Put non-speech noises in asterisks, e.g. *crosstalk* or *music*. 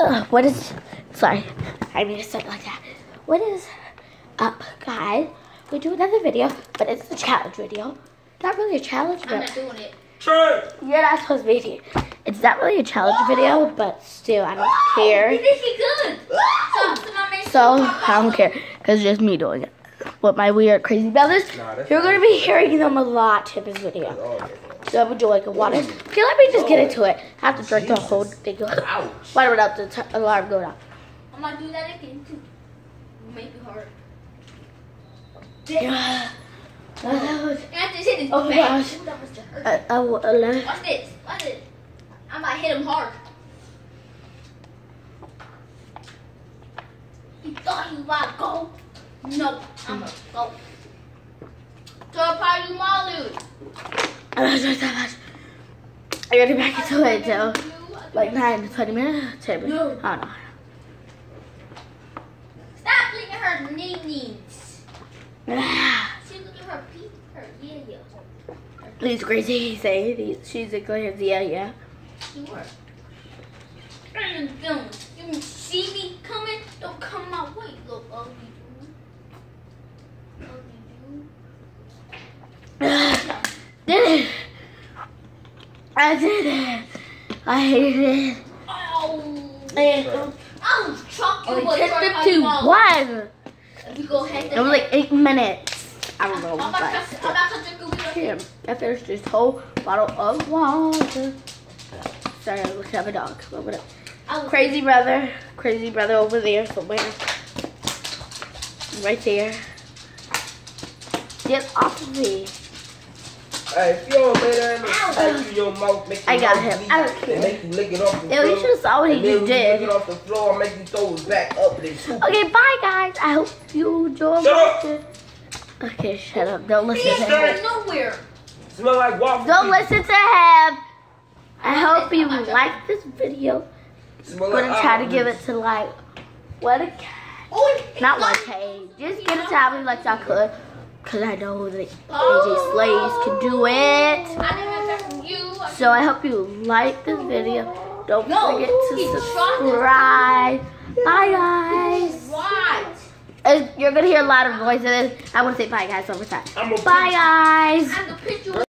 uh, what is, sorry, I mean to say it like that. What is up, guys? We do another video, but it's a challenge video. Not really a challenge, but. I'm but not doing it. Trey. you're not supposed to be here. It's not really a challenge video, but still, I don't care. You think you good? So, so my man So, I don't care, because it's just me doing it. With my weird, crazy brothers, Nah, you're going to be hearing them a lot in this video. Oh, So I'm enjoying the water. Okay, let me just get into it. I have to drink the whole thing. ouch. Why without the t- alarm going off? I'm gonna do that again too. Make it hard. Yeah. And I just hit his Oh my back. gosh. Ooh, that must have hurt. uh, uh, uh, Watch this. Watch this. I might hit him hard. He thought he was about to go. No, I'm gonna go. So probably you all lose. I gotta get back into it though. Like 9 to 20 minutes. 10 minutes. No. I don't know. Stop licking her knee knees. Ah, *sighs* She look at her feet. Her yeah yeah. He's crazy. Saying she's a crazy. Yeah, yeah. She I did it. I hated it. Oh. And I was chucking only what 10 Troy 52. Polly One. We go head It was like 8 minutes. I don't know. I'm about But to, I'm about to drink a. Here, I finished this whole bottle of water. Sorry, I looked at my dog. But whatever. I Crazy brother. Crazy brother over there somewhere. Right there. Get off of me. Hey, if you don't lay down and pipe in your mouth, make your I got mouth him. bleed, I don't care. And make you lick it off the Ew, you floor. should have saw what he and then just when you did. lick it off the floor, make you throw it back up and shoot. Okay, bye guys. I hope you enjoyed Shut watching. Okay, shut up. Don't listen He's to him. going nowhere. Smell like waffle. Don't pieces. listen to him. I hope you like this video. I'm gonna try to give it to like what a Oh, not one K. Just get it to how many likes I could. Cause I know that AJ Slays can do oh, it. I didn't get that from you. So I hope you like this video. Don't forget to subscribe. Bye guys. What? You're gonna hear a lot of voices. I wanna say bye guys one more time. Bye guys. I'm the picture.